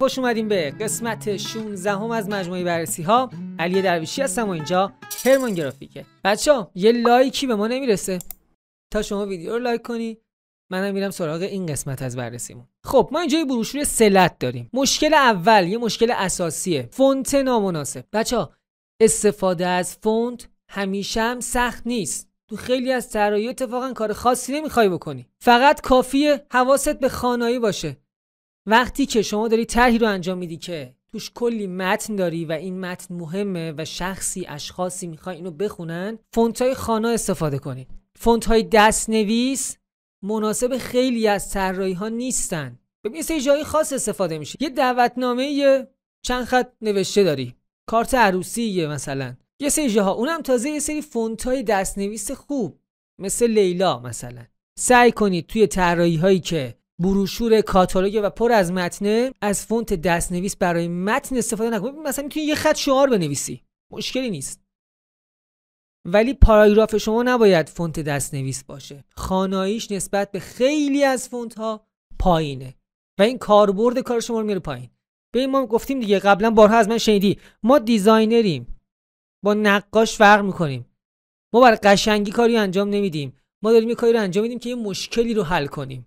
خوش اومدیم به قسمت 16م از مجموعه بررسی ها علی درویشی هستم و اینجا هرمان گرافیکه. بچه ها یه لایکی به ما نمی‌رسه. تا شما ویدیو رو لایک کنی منم میرم سراغ این قسمت از بررسیمون. خب ما اینجا یه بروشور سه لت داریم. مشکل اول یه مشکل اساسیه. فونت نامناسب. بچه ها استفاده از فونت همیشه هم سخت نیست. تو خیلی از طراحی اتفاقا کار خاصی نمی‌خوای بکنی. فقط کافیه حواست به خوانایی باشه. وقتی که شما داری طرحی رو انجام میدی که توش کلی متن داری و این متن مهمه و شخصی اشخاصی می‌خوای اینو بخونن فونت های خوانا استفاده کنید فونت های دست نویس مناسب خیلی از طراحی ها نیستن. ببین یه جایی خاص استفاده میشه. یه دعوتنامه یه چند خط نوشته داری. کارت عروسی مثلا. یه سری جاها. اونم تازه یه سری فونت های دست نویس خوب. مثل لیلا مثلا. سعی کنید توی طراحی هایی که بروشور کاتالوگ و پر از متنه از فونت دستنویس برای متن استفاده نکنید مثلا می‌تونی یه خط شعار بنویسی. مشکلی نیست. ولی پاراگراف شما نباید فونت دستنویس باشه. خواناییش نسبت به خیلی از فونت ها پایینه. و این کاربرد کار شما رو میره پایین. ببین ما گفتیم دیگه قبلا بارها از من شنیدی. ما designer یم. با نقاش فرق می‌کنیم. ما برای قشنگی کاری انجام نمیدیم. ما داریم یه کاری رو انجام میدیم که یه مشکلی رو حل کنیم.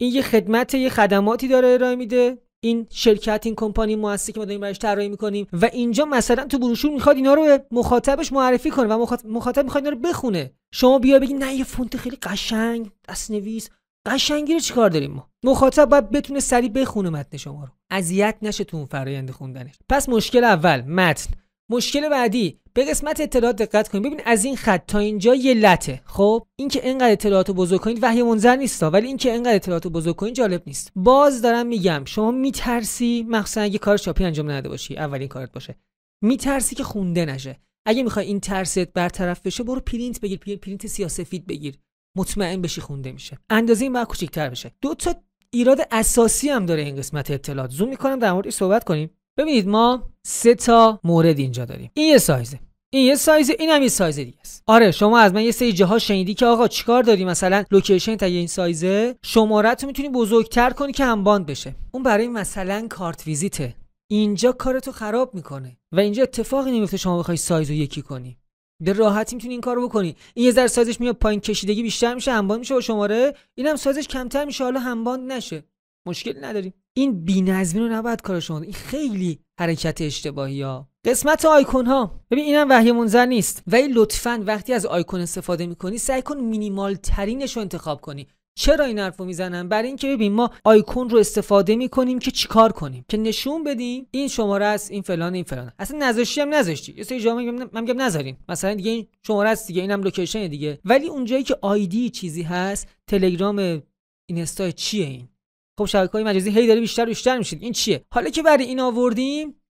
این یه خدمت یه خدماتی داره ارائه میده. این شرکت این کمپانی مؤسسه که ما داریم براش طراحی می‌کنیم. و اینجا مثلا تو بروشور می‌خواد اینا رو به مخاطبش معرفی کنه و مخاطب می‌خواد اینا رو بخونه. شما بیا بگی نه یه فونت خیلی قشنگ دست نویس قشنگی رو چیکار داریم ما؟ مخاطب باید بتونه سریع بخونه متن شما رو. اذیت نشه تو اون فرآیند خوندنش. پس مشکل اول متن. مشکل بعدی به قسمت اطلاعات دقت کنید. ببین از این خط تا اینجا یه لته خب؟ اینکه انقدر اطلاعات رو بزرگ کنید وحی منزل نیست ولی اینکه انقدر اطلاعات رو بزرگ کنید جالب نیست. باز دارم میگم شما میترسی مخصوصا اگه کار چاپی انجام نداده باشی اولین کارت باشه. میترسی که خونده نشه. اگه می‌خوای این ترست برطرف بشه برو پرینت بگیر پرینت سیاه سفید بگیر. مطمئن بشی خونده میشه. اندازه این باید کوچیک‌تر بشه. دو تا ایراد اساسی هم داره این قسمت اطلاعات. زوم می‌کنم در موردش صحبت کنیم. ببینید ما سه تا مورد اینجا داریم. این یه سایزه. این یه سایز این هم یه سایز دیگه است. آره شما از من یه سری جاها شنیدی که آقا چیکار داری؟ مثلا location تا این سایزه شماره رو می‌تونی بزرگتر کنی که bold بشه. اون برای مثلا کارت ویزیته اینجا کارتو خراب می‌کنه و اینجا اتفاقی نمیفته شما بخوای سایز رو یکی کنی. به راحتی می‌تونی این کارو بکنی. این یه ذره سایزش میاد پایین کشیدگی بیشتر میشه همباند میشه با شماره. اینم سایزش کمتر میشه حالا همباند نشه. مشکلی نداریم. این بی‌نظمی رو نباید کار شما این خیلی حرکت اشتباهی ها. قسمت آیکون ها. ببین اینم وحی منظر نیست. ولی لطفا وقتی از آیکون استفاده می‌کنی سعی کن مینیمال ترینش رو انتخاب کنی. چرا این حرفو می‌زنم؟ برای اینکه ببین ما آیکون رو استفاده می‌کنیم که چیکار کنیم؟ که نشون بدیم این شماره است این فلان این فلان. اصلا نذاشتی هم نذاشتی. یه سری جا من میگم نذارین مثلا دیگه این شماره است دیگه اینم لوکیشن دیگه. ولی اونجایی که آیدی چیزی هست تلگرام اینستا چیه این؟ خب شبکه های مجازی هی داره بیشتر بیشتر میشه این چیه؟ حالا که برای این آوردیم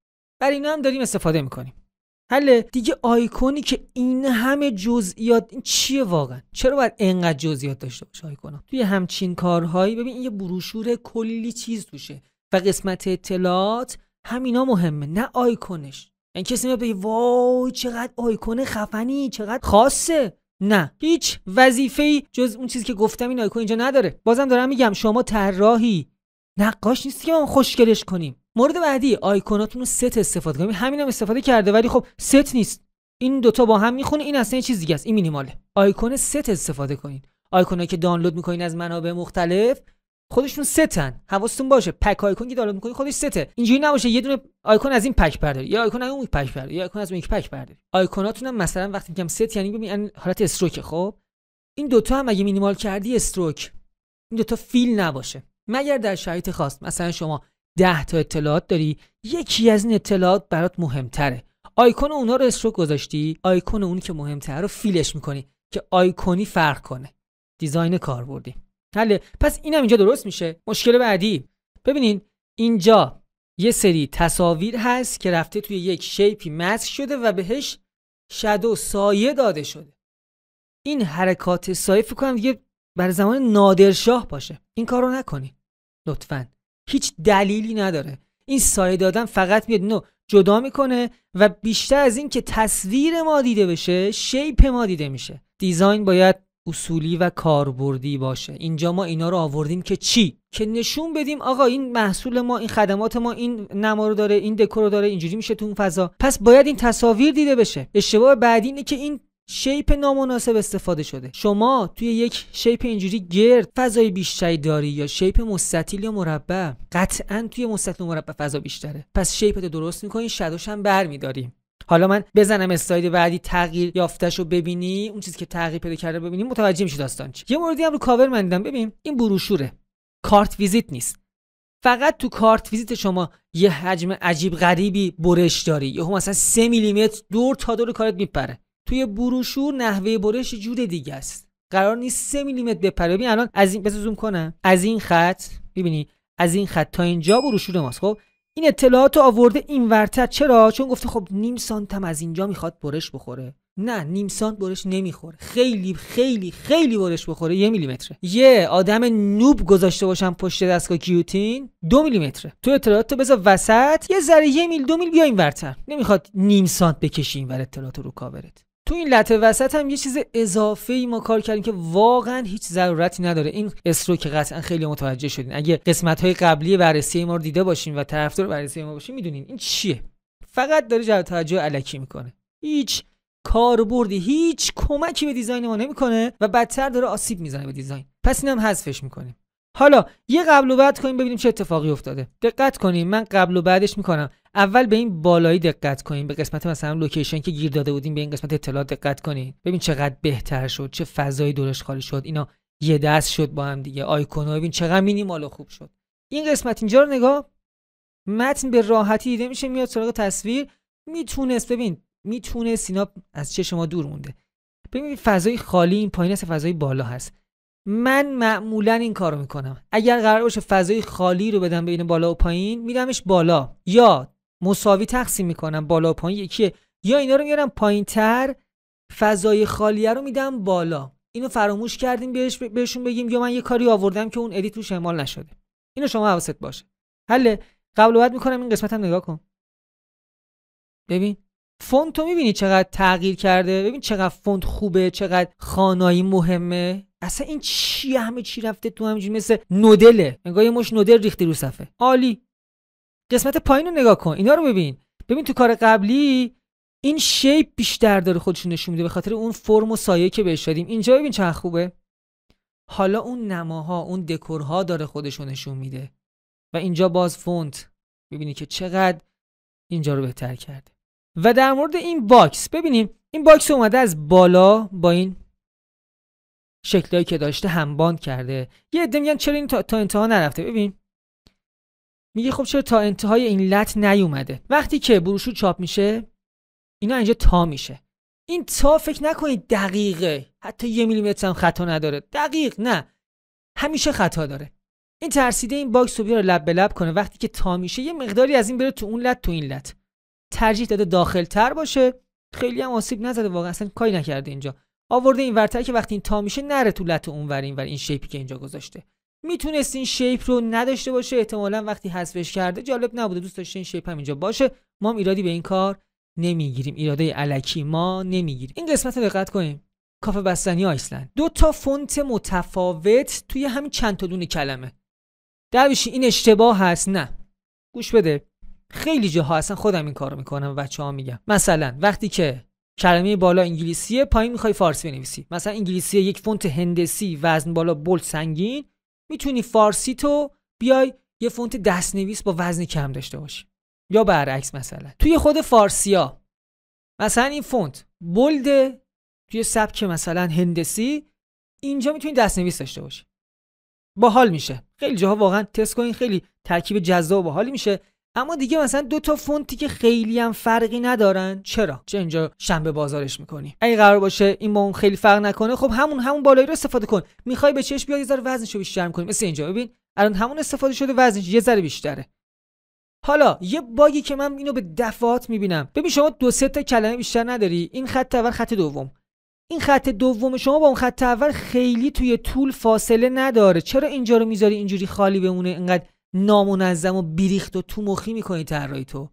برای اینا هم داریم استفاده می‌کنیم. حل. دیگه آیکونی که این همه جزئیات این چیه واقعا؟ چرا باید انقدر جزئیات داشته باشه آیکونا؟ توی همچین کارهایی ببین این یه بروشور کلی چیز توشه و قسمت اطلاعات همینا مهمه نه آیکونش. این کسی میاد بگه وای چقدر آیکون خفنی چقدر خاصه. نه. هیچ وظیفه جز اون چیزی که گفتم این آیکون اینجا نداره. بازم دارم میگم شما طراحی. نقاش نیستی که ما خوشگلش کنیم. مورد بعدی آیکوناتون رو ست استفاده کنیم. همین هم استفاده کرده ولی خب ست نیست. این دوتا با هم می‌خونه این اصلا چیز دیگه است. این مینیماله. آیکون ست استفاده کنین. آیکونایی که دانلود می‌کنین از منابع مختلف خودشون ستن. حواستون باشه. pack آیکون که دانلود می‌کنی خودش سته. اینجوری نباشه یه دونه آیکون از این pack برداری. یا آیکون از اون pack برداری. یا آیکون از اون یک pack برداری. آیکوناتون هم مثلا وقتی میگم ست یعنی ببین حالت stroke خب؟ این دوتا هم اگه مینیمال کردی استروک. این دوتا فیل نباشه. مگر در شرایط خاص مثلا شما 10 تا اطلاعات داری یکی از این اطلاعات برات مهمتره. آیکون اونا رو استروک گذاشتی آیکون اون که مهمتره رو فیلش می‌کنی که آیکونی فرق کنه. دیزاین کاربردی حله پس اینم اینجا درست میشه. مشکل بعدی. ببینین اینجا یه سری تصاویر هست که رفته توی یک شیپی مسک شده و بهش شادو سایه داده شده. این حرکات سایه فکر کنم دیگه بر زمان نادرشاه باشه. این کارو نکنی لطفا. هیچ دلیلی نداره. این سایه دادن فقط میاد نو جدا می‌کنه و بیشتر از این که تصویر ما دیده بشه شیپ ما دیده میشه. دیزاین باید اصولی و کاربردی باشه. اینجا ما اینا رو آوردیم که چی؟ که نشون بدیم آقا این محصول ما این خدمات ما این نما رو داره این دکور رو داره اینجوری میشه تو اون فضا. پس باید این تصاویر دیده بشه. اشتباه بعدی اینه که این shape نامناسب استفاده شده. شما توی یک shape اینجوری گرد فضای بیشتری داری یا shape مستطیل یا مربع؟ قطعا توی مستطیل و مربع فضا بیشتره. پس shape ت درست می‌کنی شدوش هم برمیداری. حالا من بزنم اسلاید بعدی تغییر یافتش رو ببینی اون چیزی که تغییر پیدا کرده ببینی متوجه میشی داستان چی. یه موردی هم رو کاور من دیدم. ببین این بروشوره. کارت ویزیت نیست. فقط تو کارت ویزیت شما یه حجم عجیب غریبی برش داری. یهو مثلا 3 میلیمتر دور تا دور کارت میپره. توی بروشور نحوه برش جور دیگه است. قرار نیست 3 میلیمتر بپره. ببین الان از این بذار زوم کنم. از این خط ببینی از این خط تا اینجا بروشور ماست. خب؟ این اطلاعات رو آورده این ورتر. چرا؟ چون گفته خب نیم سانتم از اینجا می‌خواد برش بخوره. نه نیم سانت برش نمی‌خوره. خیلی خیلی خیلی برش بخوره یه میلیمتره. یه آدم نوب گذاشته باشم پشت دستگاه گیوتین دو میلیمتره. تو اطلاعات رو بذار وسط. یه ذره یه میل دو میل بیا این ورتر. نمی‌خواد نیم سانت بکشی این ور اطلاعات رو کاورت. تو این لطه وسط هم یه چیز اضافه ای ما کار کردیم که واقعا هیچ ضرورتی نداره. این استرو که قطعا خیلی متوجه شدین. اگه قسمت های قبلی بررسی ما رو دیده باشین و طرفدار بررسی ما باشین می‌دونین این چیه. فقط داره جلب توجه الکی می‌کنه. هیچ کاربردی هیچ کمکی به design ما نمی‌کنه و بدتر داره آسیب می‌زنه به design. پس اینم حذفش می‌کنیم. حالا یه قبل و بعد کنیم ببینیم چه اتفاقی افتاده. دقت کنیم من قبل و بعدش می‌کنم. اول به این بالایی دقت کنیم به قسمت مثلا location که گیر داده بودیم به این قسمت اطلاعات دقت کنیم. ببین چقدر بهتر شد چه فضایی دورش خالی شد. اینا یه دست شد با هم دیگه. آیکونا ببین چقدر مینیمال و خوب شد. این قسمت اینجا رو نگاه. متن به راحتی دیده میشه میاد سراغ تصویر. می‌تونست ببین می‌تونست اینا از چه شما دور مونده. ببین فضای خالی این پایین است فضای بالا هست. من معمولا این کارو می‌کنم. اگر قرار باشه فضای خالی رو بدم بین بالا و پایین میدمش بالا. یا مساوی تقسیم می‌کنم بالا و پایین یکیه. یا اینا رو میارم پایین تر فضای خالیه رو میدم بالا. اینو فراموش کردیم بهش بهشون بگیم یا من یه کاری آوردم که اون ادیت روش اعمال نشده. اینو شما حواست باشه. حله قبل و بعد می‌کنم این قسمت هم نگاه کن. ببین فونت رو می‌بینی چقدر تغییر کرده؟ ببین چقدر فونت خوبه چقدر خانایی مهمه؟ اصلا این چی همه چی رفته تو همینجوری مثل نودله؟ انگار یه مش نودل ریختی رو صفحه. عالی. قسمت پایین رو نگاه کن. اینا رو ببین. ببین تو کار قبلی این شیپ بیشتر داره خودشون نشون میده به خاطر اون فرم و سایه که بهش دادیم. اینجا ببین چقدر خوبه. حالا اون نماها اون دکورها داره خودشون نشون میده. و اینجا باز فونت. ببینی که چقدر اینجا رو بهتر کرده. و در مورد این box ببینیم. این box اومده از بالا با این شکلایی که داشته همباند کرده. یه عده میگن چرا این تا, تا انتها نرفته؟ ببین. میگه خب چرا تا انتهای این لت نیومده؟ وقتی که بروشور چاپ میشه اینا اینجا تا میشه. این تا فکر نکنید دقیقه. حتی یه میلیمتر هم خطا نداره. دقیق نه. همیشه خطا داره. این ترسیده این box رو بیاره لب به لب کنه. وقتی که تا میشه یه مقداری از این بره تو اون لت تو این لت. ترجیح داده داخل تر باشه. خیلی هم آسیب نزده. واقعا اصلا کاری نکرده اینجا. آورده این ورتر که وقتی این تا میشه نره تو لت اون ور این ور این shape ی که اینجا گذاشته. می‌تونست این shape رو نداشته باشه. احتمالا وقتی حذفش کرده جالب نبوده. دوست داشته این shape هم اینجا باشه. ما هم ایرادی به این کار نمی‌گیریم. ایراد الکی ما نمی‌گیریم. این قسمت رو دقت کنیم. کافه بستنی آیسلند. دو تا فونت متفاوت توی همین چند تا دونه کلمه. درویشی این اشتباه هست؟ نه. گوش بده. خیلی جاها اصلا خودم این کارو می‌کنم و بچه ها میگم. مثلا وقتی که کلمه بالا انگلیسیه پایین می‌خوای فارسی بنویسی. مثلا انگلیسی یک فونت هندسی وزن بالا bold سنگین. می‌تونی فارسی تو بیای یه فونت دستنویس با وزن کم داشته باشی. یا برعکس مثلا. توی خود فارسیا. مثلا این فونت bold توی سبک مثلا هندسی اینجا می‌تونی دستنویس داشته باشی. باحال میشه. خیلی جاها واقعا تست کنین خیلی ترکیب جذاب و باحالی میشه. اما دیگه مثلا دو تا فونتی که خیلی هم فرقی ندارن. چرا؟ چه اینجا شنبه بازارش می‌کنی. اگه قرار باشه این با اون خیلی فرق نکنه خب همون همون بالایی رو استفاده کن. می‌خوای به چشم بیاد یه ذره وزنش رو بیشتر کنی مثل اینجا. ببین الان همون استفاده شده وزنش یه ذره بیشتره. حالا یه باگی که من اینو به دفعات می‌بینم. ببین شما دو سه تا کلمه بیشتر نداری. این خط اول خط دوم. این خط دوم شما با اون خط اول خیلی توی طول فاصله نداره. چرا اینجا رو می‌ذاری اینجوری خالی بمونه اینقدر نامنظم و بیریخت و تو مخی می‌کنی طراحی تو.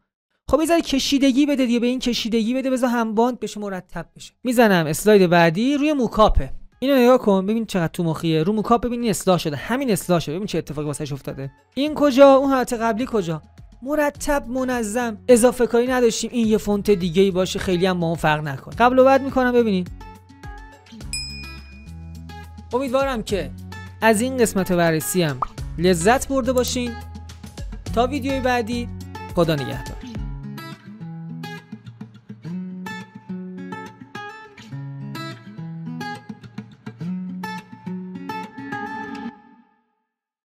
خب یه کشیدگی بده دیگه به این کشیدگی بده بذار همباند بشه مرتب بشه. می‌زنم اسلاید بعدی روی موکاپه. اینو نگاه کن ببین چقدر تو مخیه رو موکاپ ببین اصلاح شده همین اصلاح شده. ببین چه اتفاقی واسش افتاده. این کجا؟ اون حالت قبلی کجا؟ مرتب منظم. اضافه کاری نداشتیم. این یه فونت دیگه ای باشه خیلی هم با فرق نکنه. قبل و بعد می‌کنم ببینید امیدوارم که از این قسمت بررسی هم لذت برده باشین. تا ویدیوی بعدی خدا نگهدار.